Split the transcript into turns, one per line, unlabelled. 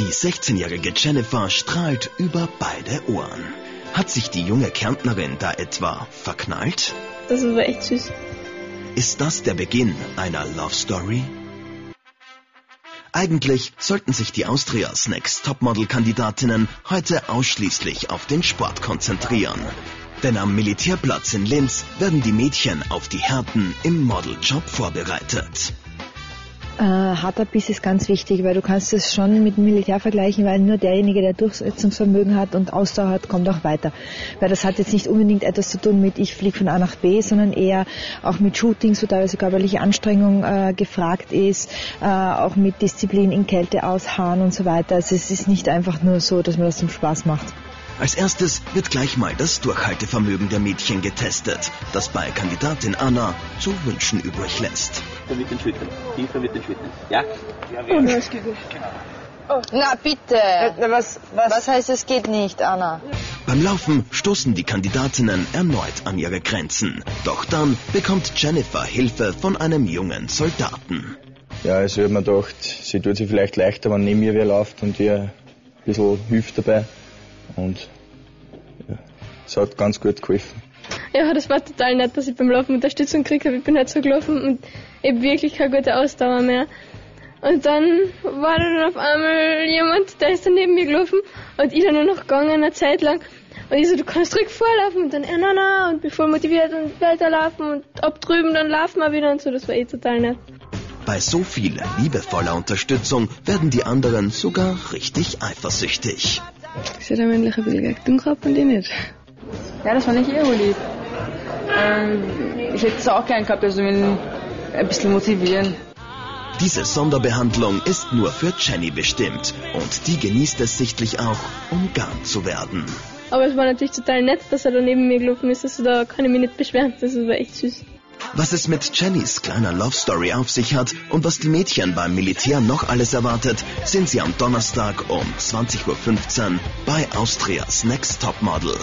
Die 16-jährige Jennifer strahlt über beide Ohren. Hat sich die junge Kärntnerin da etwa verknallt?
Das war echt süß.
Ist das der Beginn einer Love Story? Eigentlich sollten sich die Austrias Next Topmodel-Kandidatinnen heute ausschließlich auf den Sport konzentrieren. Denn am Militärplatz in Linz werden die Mädchen auf die Härten im Modeljob vorbereitet.
Äh, harter Biss ist ganz wichtig, weil du kannst es schon mit dem Militär vergleichen, weil nur derjenige, der Durchsetzungsvermögen hat und Ausdauer hat, kommt auch weiter. Weil das hat jetzt nicht unbedingt etwas zu tun mit ich fliege von A nach B, sondern eher auch mit Shootings, wo teilweise körperliche Anstrengung äh, gefragt ist, äh, auch mit Disziplin in Kälte ausharren und so weiter. Also es ist nicht einfach nur so, dass man das zum Spaß macht.
Als erstes wird gleich mal das Durchhaltevermögen der Mädchen getestet, das bei Kandidatin Anna zu wünschen übrig lässt.
Mit den Schultern, tiefer mit den Schultern. Ja?
Oh, das geht nicht.
Oh. Na bitte.
Was, was?
Was heißt, es geht nicht, Anna?
Beim Laufen stoßen die Kandidatinnen erneut an ihre Grenzen. Doch dann bekommt Jennifer Hilfe von einem jungen Soldaten.
Ja, also ich habe mir gedacht, sie tut sich vielleicht leichter, wenn neben mir wer läuft und ihr ein bisschen hilft dabei. Und ja, es hat ganz gut geholfen.
Ja, das war total nett, dass ich beim Laufen Unterstützung gekriegt habe. Ich bin halt so gelaufen und ich habe wirklich keine gute Ausdauer mehr. Und dann war da dann auf einmal jemand, der ist dann neben mir gelaufen und ich dann nur noch gegangen eine Zeit lang. Und ich so, du kannst direkt vorlaufen und dann, äh, na, na, und bin voll motiviert und weiterlaufen und ab drüben, dann laufen wir wieder und so, das war eh total nett.
Bei so viel liebevoller Unterstützung werden die anderen sogar richtig eifersüchtig.
Nämlich ein bisschen Gegentum gehabt und ich nicht.
Ja, das fand ich eh lieb. Ähm, ich hätte es auch gern gehabt, also wenn ein bisschen motivieren.
Diese Sonderbehandlung ist nur für Jenny bestimmt und die genießt es sichtlich auch, umgarnt zu werden.
Aber es war natürlich total nett, dass er da neben mir gelaufen ist, also da kann ich mich nicht beschweren, das war echt süß.
Was es mit Jennys kleiner Love Story auf sich hat und was die Mädchen beim Militär noch alles erwartet, sind sie am Donnerstag um 20.15 Uhr bei Austrias Next Top Model.